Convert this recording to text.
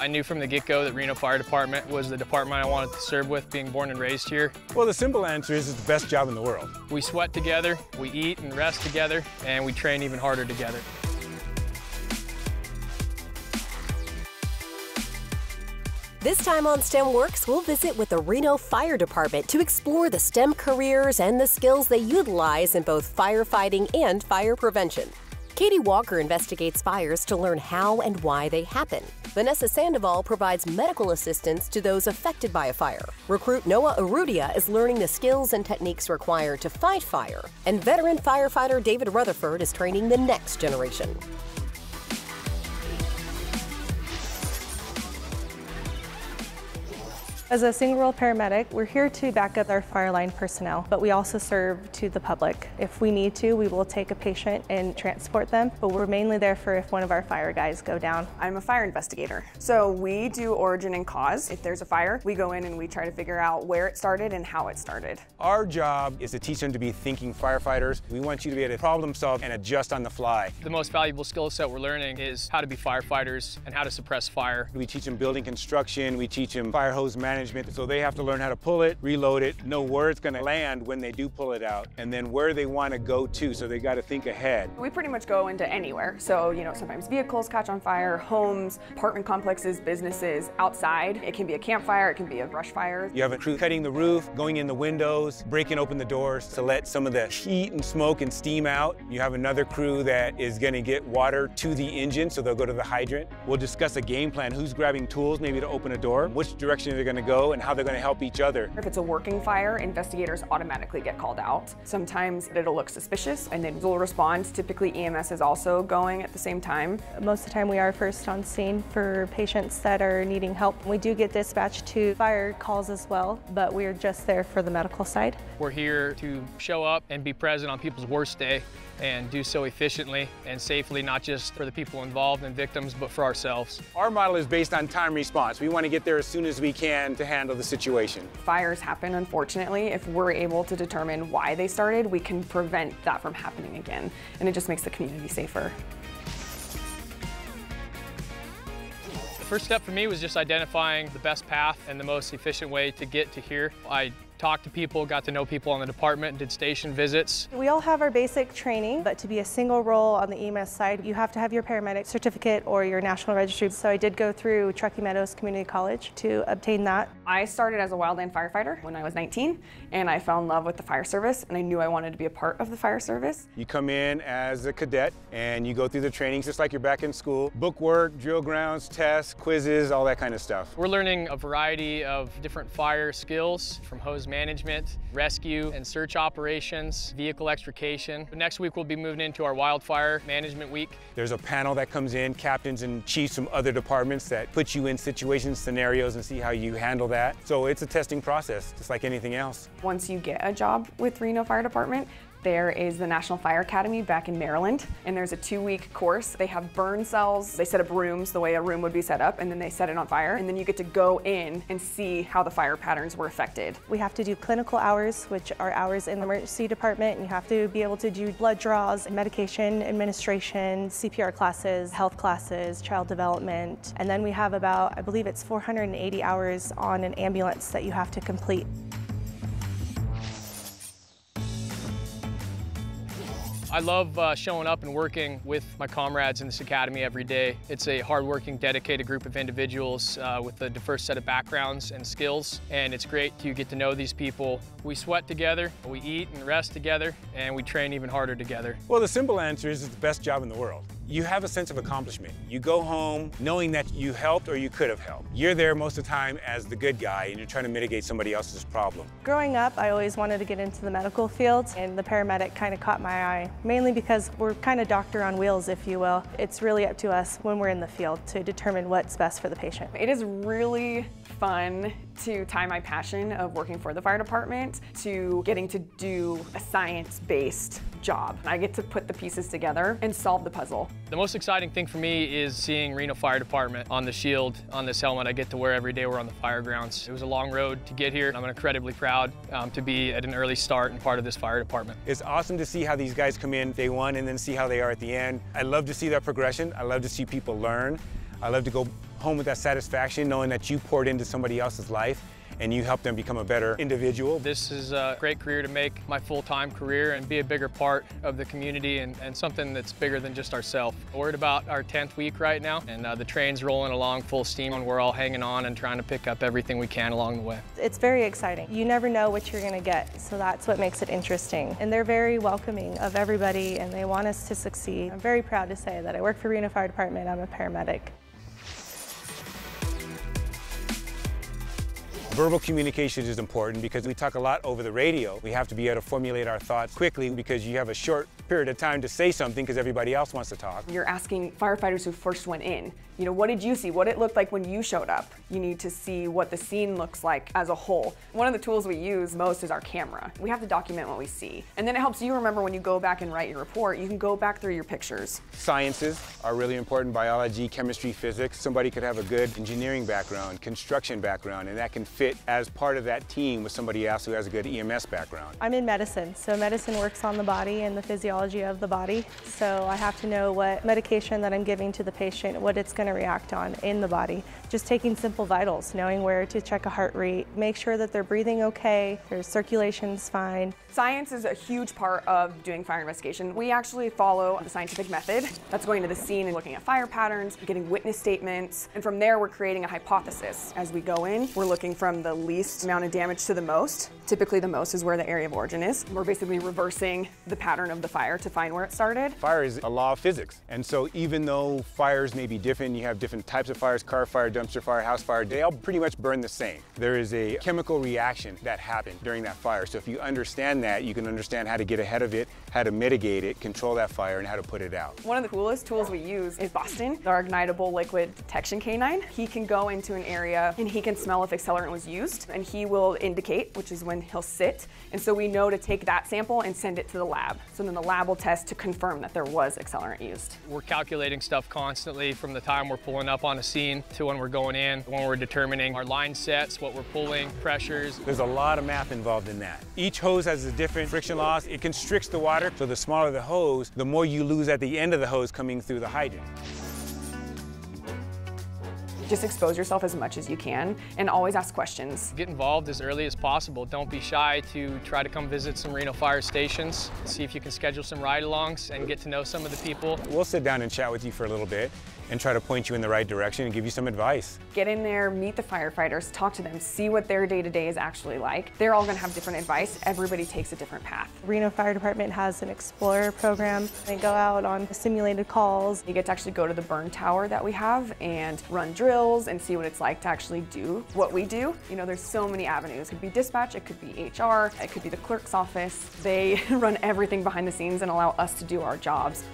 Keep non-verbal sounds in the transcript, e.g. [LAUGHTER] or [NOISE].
I knew from the get-go that Reno Fire Department was the department I wanted to serve with, being born and raised here. Well, the simple answer is it's the best job in the world. We sweat together, we eat and rest together, and we train even harder together. This time on STEM Works, we'll visit with the Reno Fire Department to explore the STEM careers and the skills they utilize in both firefighting and fire prevention. Katie Walker investigates fires to learn how and why they happen. Vanessa Sandoval provides medical assistance to those affected by a fire. Recruit Noah Arudia is learning the skills and techniques required to fight fire. And veteran firefighter David Rutherford is training the next generation. As a single role paramedic, we're here to back up our fire line personnel, but we also serve to the public. If we need to, we will take a patient and transport them, but we're mainly there for if one of our fire guys go down. I'm a fire investigator. So we do origin and cause. If there's a fire, we go in and we try to figure out where it started and how it started. Our job is to teach them to be thinking firefighters. We want you to be able to problem solve and adjust on the fly. The most valuable skill set we're learning is how to be firefighters and how to suppress fire. We teach them building construction, we teach them fire hose management, so they have to learn how to pull it, reload it, know where it's gonna land when they do pull it out, and then where they wanna go to, so they gotta think ahead. We pretty much go into anywhere. So, you know, sometimes vehicles catch on fire, homes, apartment complexes, businesses, outside. It can be a campfire, it can be a brush fire. You have a crew cutting the roof, going in the windows, breaking open the doors to let some of the heat and smoke and steam out. You have another crew that is gonna get water to the engine, so they'll go to the hydrant. We'll discuss a game plan, who's grabbing tools maybe to open a door, which direction they're gonna go, and how they're going to help each other. If it's a working fire, investigators automatically get called out. Sometimes it'll look suspicious and then we'll respond. Typically EMS is also going at the same time. Most of the time we are first on scene for patients that are needing help. We do get dispatched to fire calls as well, but we're just there for the medical side. We're here to show up and be present on people's worst day and do so efficiently and safely, not just for the people involved and victims, but for ourselves. Our model is based on time response. We want to get there as soon as we can to handle the situation. Fires happen, unfortunately. If we're able to determine why they started, we can prevent that from happening again. And it just makes the community safer. The first step for me was just identifying the best path and the most efficient way to get to here. I talked to people, got to know people on the department, did station visits. We all have our basic training, but to be a single role on the EMS side, you have to have your paramedic certificate or your national registry. So I did go through Truckee Meadows Community College to obtain that. I started as a wildland firefighter when I was 19, and I fell in love with the fire service, and I knew I wanted to be a part of the fire service. You come in as a cadet, and you go through the trainings just like you're back in school. Book work, drill grounds, tests, quizzes, all that kind of stuff. We're learning a variety of different fire skills from hose management, rescue and search operations, vehicle extrication. Next week we'll be moving into our wildfire management week. There's a panel that comes in, captains and chiefs from other departments that put you in situations, scenarios, and see how you handle that. So it's a testing process, just like anything else. Once you get a job with Reno Fire Department, there is the National Fire Academy back in Maryland, and there's a two-week course. They have burn cells. They set up rooms the way a room would be set up, and then they set it on fire, and then you get to go in and see how the fire patterns were affected. We have to do clinical hours, which are hours in the emergency department, and you have to be able to do blood draws, medication administration, CPR classes, health classes, child development, and then we have about, I believe it's 480 hours on an ambulance that you have to complete. I love uh, showing up and working with my comrades in this academy every day. It's a hardworking, dedicated group of individuals uh, with a diverse set of backgrounds and skills, and it's great to get to know these people. We sweat together, we eat and rest together, and we train even harder together. Well, the simple answer is it's the best job in the world. You have a sense of accomplishment. You go home knowing that you helped or you could have helped. You're there most of the time as the good guy and you're trying to mitigate somebody else's problem. Growing up, I always wanted to get into the medical field and the paramedic kind of caught my eye, mainly because we're kind of doctor on wheels, if you will. It's really up to us when we're in the field to determine what's best for the patient. It is really fun to tie my passion of working for the fire department to getting to do a science-based job. I get to put the pieces together and solve the puzzle. The most exciting thing for me is seeing Reno Fire Department on the shield, on this helmet I get to wear every day we're on the fire grounds. It was a long road to get here. I'm incredibly proud um, to be at an early start and part of this fire department. It's awesome to see how these guys come in day one and then see how they are at the end. I love to see that progression. I love to see people learn. I love to go home with that satisfaction knowing that you poured into somebody else's life and you help them become a better individual. This is a great career to make my full-time career and be a bigger part of the community and, and something that's bigger than just ourselves. We're at about our 10th week right now and uh, the train's rolling along full steam and we're all hanging on and trying to pick up everything we can along the way. It's very exciting. You never know what you're going to get, so that's what makes it interesting. And they're very welcoming of everybody and they want us to succeed. I'm very proud to say that I work for Reno Fire Department. I'm a paramedic. Verbal communication is important because we talk a lot over the radio. We have to be able to formulate our thoughts quickly because you have a short period of time to say something because everybody else wants to talk. You're asking firefighters who first went in, you know, what did you see? What it looked like when you showed up? You need to see what the scene looks like as a whole. One of the tools we use most is our camera. We have to document what we see. And then it helps you remember when you go back and write your report, you can go back through your pictures. Sciences are really important, biology, chemistry, physics. Somebody could have a good engineering background, construction background, and that can fit as part of that team with somebody else who has a good EMS background. I'm in medicine, so medicine works on the body and the physiology of the body. So I have to know what medication that I'm giving to the patient, what it's going to react on in the body. Just taking simple vitals, knowing where to check a heart rate, make sure that they're breathing okay, their circulation's fine. Science is a huge part of doing fire investigation. We actually follow the scientific method. That's going to the scene and looking at fire patterns, getting witness statements, and from there we're creating a hypothesis. As we go in, we're looking from the least amount of damage to the most. Typically the most is where the area of origin is. We're basically reversing the pattern of the fire to find where it started. Fire is a law of physics. And so even though fires may be different, you have different types of fires, car fire, dumpster fire, house fire, they all pretty much burn the same. There is a chemical reaction that happened during that fire. So if you understand that, you can understand how to get ahead of it, how to mitigate it, control that fire, and how to put it out. One of the coolest tools we use is Boston, our ignitable liquid detection canine. He can go into an area and he can smell if accelerant was used and he will indicate, which is when he'll sit. And so we know to take that sample and send it to the lab. So then the lab will test to confirm that there was accelerant used. We're calculating stuff constantly from the time we're pulling up on a scene to when we're going in, when we're determining our line sets, what we're pulling, pressures. There's a lot of math involved in that. Each hose has a different friction loss. It constricts the water, so the smaller the hose, the more you lose at the end of the hose coming through the hydrant. Just expose yourself as much as you can and always ask questions. Get involved as early as possible. Don't be shy to try to come visit some Reno fire stations, see if you can schedule some ride-alongs and get to know some of the people. We'll sit down and chat with you for a little bit and try to point you in the right direction and give you some advice. Get in there, meet the firefighters, talk to them, see what their day-to-day -day is actually like. They're all gonna have different advice. Everybody takes a different path. Reno Fire Department has an Explorer program. They go out on simulated calls. You get to actually go to the burn tower that we have and run drills and see what it's like to actually do what we do. You know, there's so many avenues. It could be dispatch, it could be HR, it could be the clerk's office. They [LAUGHS] run everything behind the scenes and allow us to do our jobs.